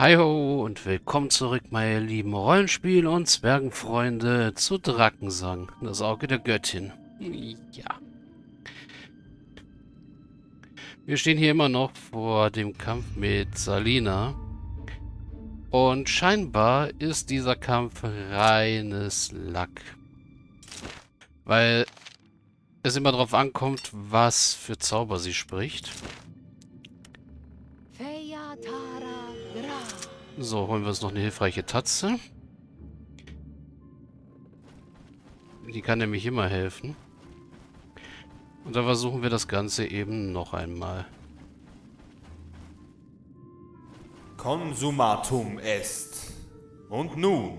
Hi ho und willkommen zurück, meine lieben Rollenspiel- und Zwergenfreunde, zu Drakensang, das Auge der Göttin. Ja. Wir stehen hier immer noch vor dem Kampf mit Salina. Und scheinbar ist dieser Kampf reines Lack. Weil es immer darauf ankommt, was für Zauber sie spricht. So, holen wir uns noch eine hilfreiche Tatze. Die kann nämlich immer helfen. Und dann versuchen wir das Ganze eben noch einmal. Konsumatum est. Und nun,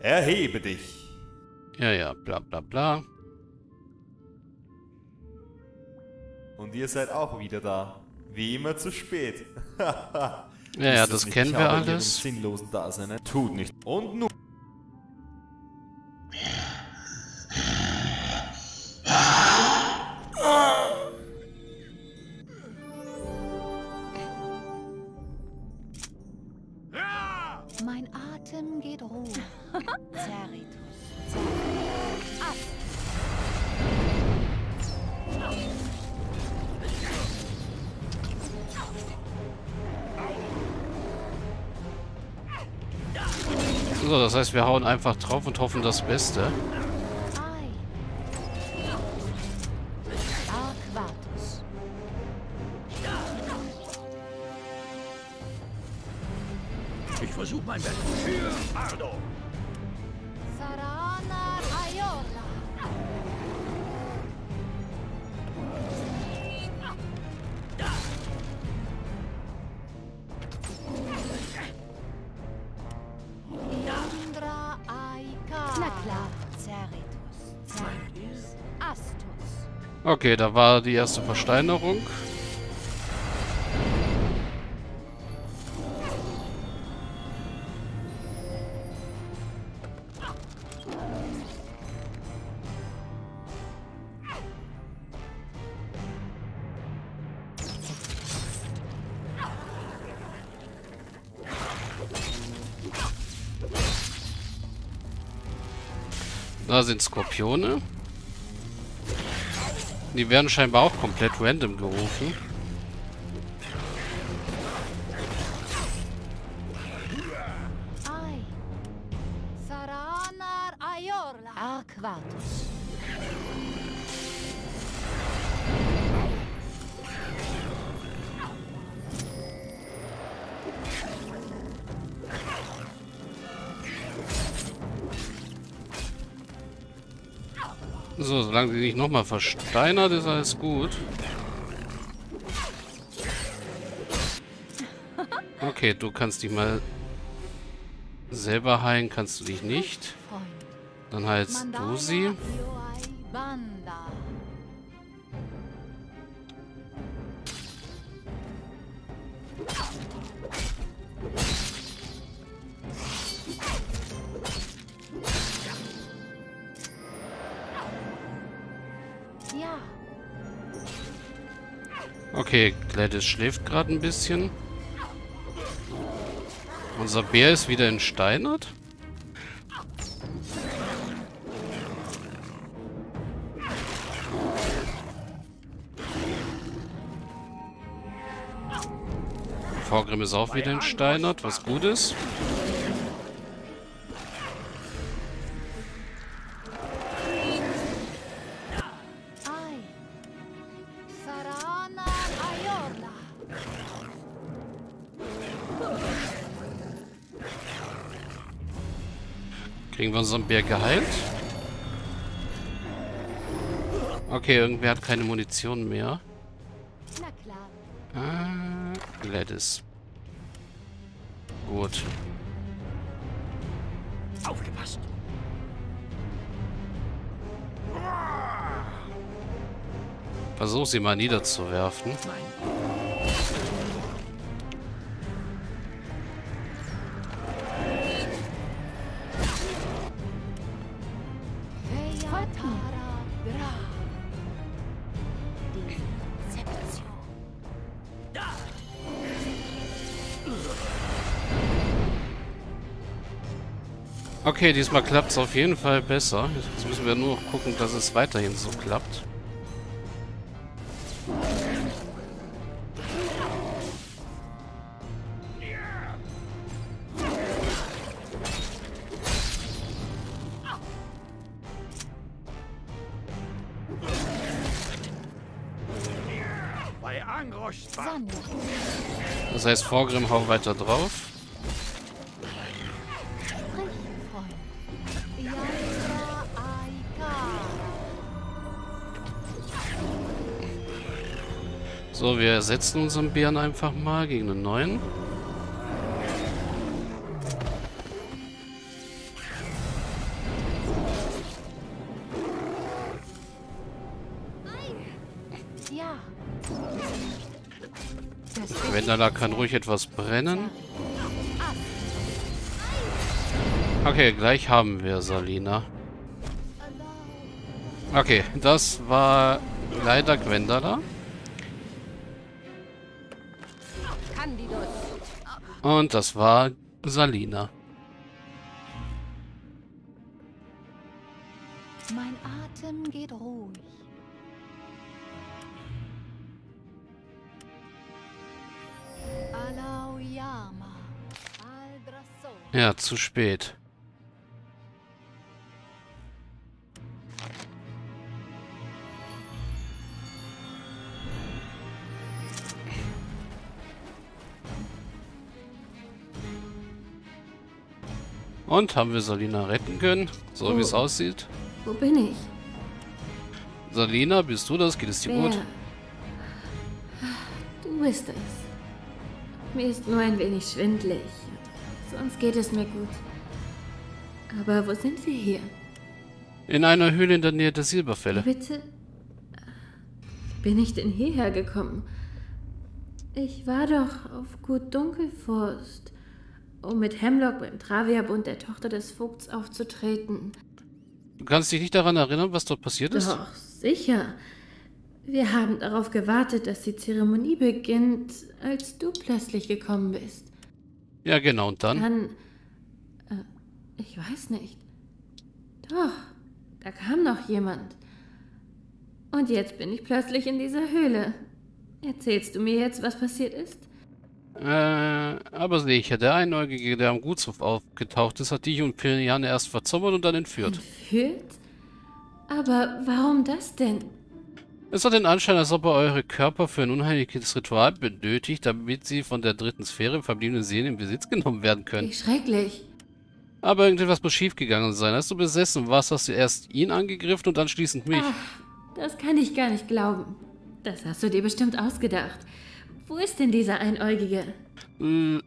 erhebe dich. Ja, ja, bla bla bla. Und ihr seid auch wieder da. Wie immer zu spät. Ja, ja, das kennen wir alles. Sinnlosen Dasein, ne? Tut nicht. Und nun. So, das heißt, wir hauen einfach drauf und hoffen das Beste. Okay, da war die erste Versteinerung. Da sind Skorpione. Die werden scheinbar auch komplett random gerufen. So, solange die nicht nochmal versteinert, ist alles gut. Okay, du kannst dich mal selber heilen, kannst du dich nicht. Dann heilst du sie. Okay, Gladys schläft gerade ein bisschen. Unser Bär ist wieder entsteinert. Vorgrim ist auch wieder entsteinert, was gut ist. Kriegen wir unseren Bär geheilt? Okay, irgendwer hat keine Munition mehr. Na klar. Ah, Gladys. Gut. Aufgepasst. Versuch sie mal niederzuwerfen. Nein. Okay, diesmal klappt es auf jeden Fall besser. Jetzt müssen wir nur noch gucken, dass es weiterhin so klappt. Das heißt, Vorgrim, hau weiter drauf. So, wir ersetzen unseren Bären einfach mal gegen einen neuen. Das Wendala kann ruhig etwas brennen. Okay, gleich haben wir Salina. Okay, das war leider Gwendala. Und das war Salina. Mein Atem geht ruhig. Ja, zu spät. Und haben wir Salina retten können, so wie es Oh. aussieht. Wo bin ich? Salina, bist du das? Geht es dir gut? Du bist es. Mir ist nur ein wenig schwindlig. Sonst geht es mir gut. Aber wo sind wir hier? In einer Höhle in der Nähe der Silberfälle. Bitte? Bin ich denn hierher gekommen? Ich war doch auf Gut Dunkelforst, um mit Hemlock beim Travierbund der Tochter des Vogts aufzutreten. Du kannst dich nicht daran erinnern, was dort passiert ist? Doch, sicher. Wir haben darauf gewartet, dass die Zeremonie beginnt, als du plötzlich gekommen bist. Ja, genau. Und dann? Dann. Äh, ich weiß nicht. Doch, da kam noch jemand. Und jetzt bin ich plötzlich in dieser Höhle. Erzählst du mir jetzt, was passiert ist? Äh, aber sicher, der Einäugige, der am Gutshof aufgetaucht ist, hat dich und Piriane erst verzaubert und dann entführt. Entführt? Aber warum das denn? Es hat den Anschein, als ob er eure Körper für ein unheiliges Ritual benötigt, damit sie von der dritten Sphäre im verbliebenen Seelen in Besitz genommen werden können. Wie schrecklich. Aber irgendetwas muss schiefgegangen sein. Als du besessen warst, hast du erst ihn angegriffen und anschließend mich. Ach, das kann ich gar nicht glauben. Das hast du dir bestimmt ausgedacht. Wo ist denn dieser Einäugige? L-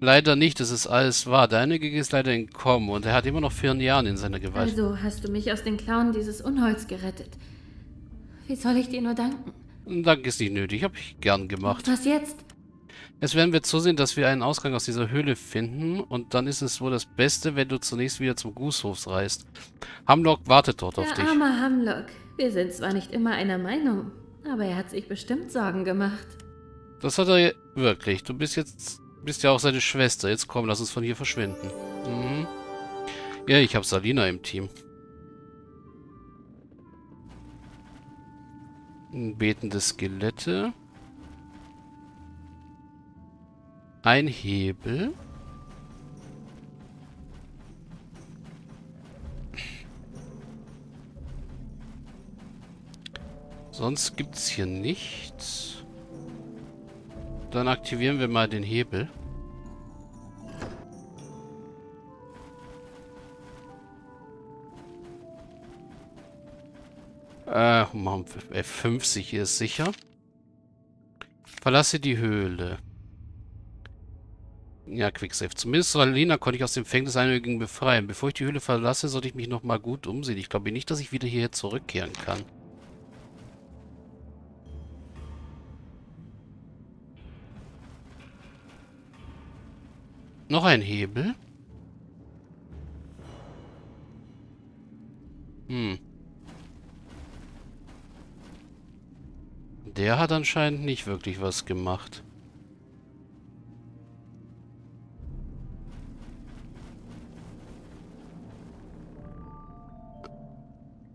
Leider nicht, das ist alles wahr. Der Einäugige ist leider entkommen und er hat immer noch vier Jahren in seiner Gewalt. Also hast du mich aus den Klauen dieses Unholds gerettet. Wie soll ich dir nur danken? Dank ist nicht nötig, hab ich gern gemacht. Was jetzt? Jetzt werden wir zusehen, dass wir einen Ausgang aus dieser Höhle finden und dann ist es wohl das Beste, wenn du zunächst wieder zum Gußhof reist. Hamlock wartet dort auf Der dich. arme Hamlock. Wir sind zwar nicht immer einer Meinung, aber er hat sich bestimmt Sorgen gemacht. Das hat er wirklich. Du bist jetzt bist ja auch seine Schwester. Jetzt komm, lass uns von hier verschwinden. Mhm. Ja, ich habe Salina im Team. Betende Skelette. Ein Hebel. Sonst gibt es hier nichts. Dann aktivieren wir mal den Hebel. Äh, machen wir F50 hier ist sicher. Verlasse die Höhle. Ja, Quicksave. Zumindest Salina konnte ich aus dem Fängnis Einäugigen befreien. Bevor ich die Höhle verlasse, sollte ich mich nochmal gut umsehen. Ich glaube nicht, dass ich wieder hierher zurückkehren kann. Noch ein Hebel. Hm. Der hat anscheinend nicht wirklich was gemacht.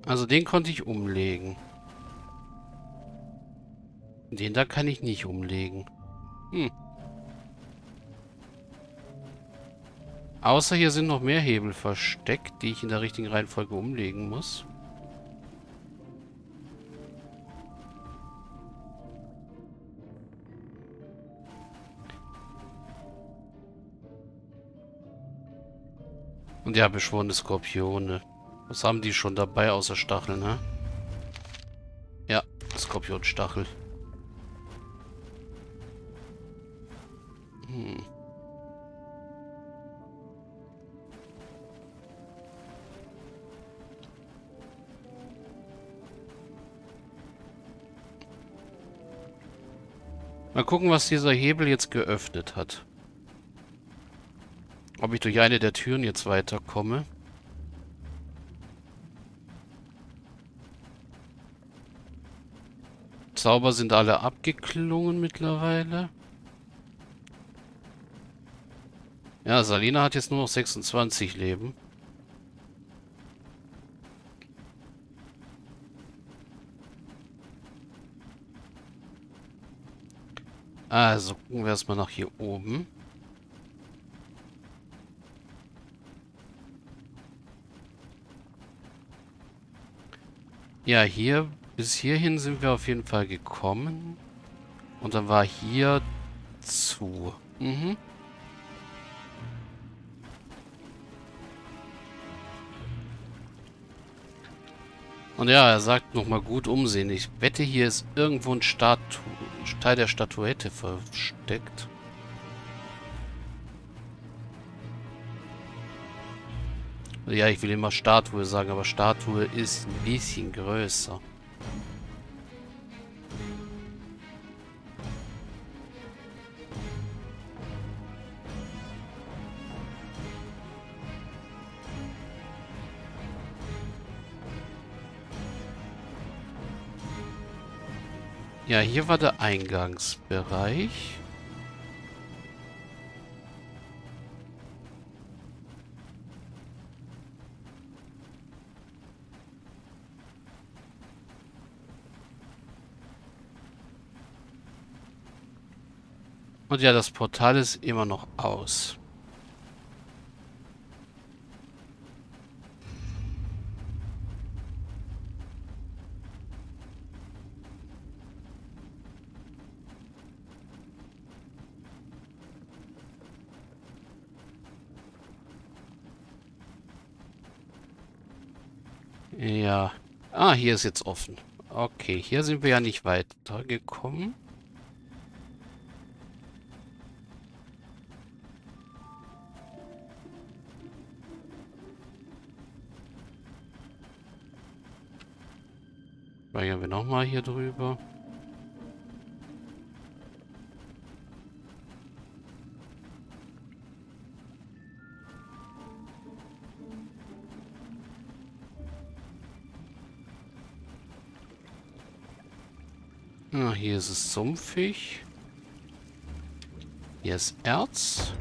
Also den konnte ich umlegen. Den da kann ich nicht umlegen. Hm. Außer hier sind noch mehr Hebel versteckt, die ich in der richtigen Reihenfolge umlegen muss. Und ja, beschworene Skorpione. Was haben die schon dabei außer Stacheln, ne? Ja, Skorpionstachel. Hm. Mal gucken, was dieser Hebel jetzt geöffnet hat. Ob ich durch eine der Türen jetzt weiterkomme. Zauber sind alle abgeklungen mittlerweile. Ja, Salina hat jetzt nur noch 26 Leben. Also, gucken wir erstmal nach hier oben. Ja, hier, bis hierhin sind wir auf jeden Fall gekommen. Und dann war hier zu. Mhm. Und ja, er sagt nochmal gut umsehen. Ich wette, hier ist irgendwo ein Statu Teil der Statuette versteckt. Ja, ich will immer Statue sagen, aber Statue ist ein bisschen größer. Ja, hier war der Eingangsbereich. Und ja, das Portal ist immer noch aus. Ja. Ah, hier ist jetzt offen. Okay, hier sind wir ja nicht weitergekommen. Nochmal hier drüber. Ah, hier ist es sumpfig. Hier ist Erz.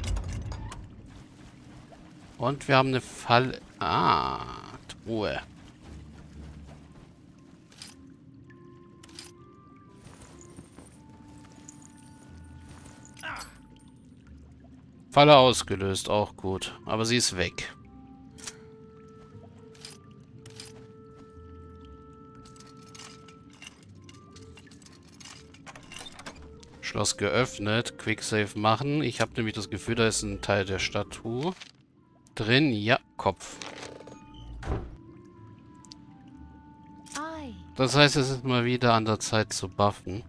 Und wir haben eine Fall... Ah, Truhe. Falle ausgelöst, auch gut. Aber sie ist weg. Schloss geöffnet. Quicksave machen. Ich habe nämlich das Gefühl, da ist ein Teil der Statue. Drin, ja, Kopf. Das heißt, es ist mal wieder an der Zeit zu buffen.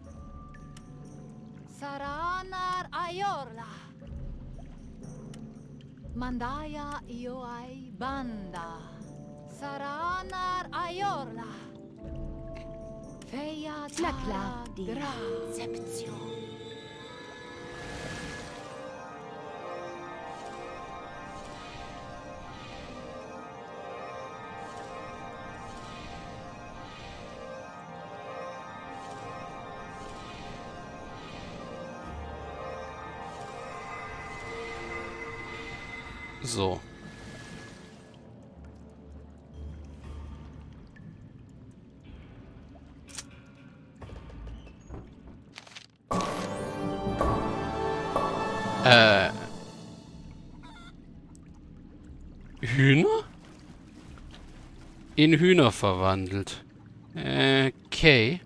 Mandaya Ioai Banda. Saranar Ayorla. Feia Tlakla di Rezeption. So. Äh. Hühner? In Hühner verwandelt. Äh, okay.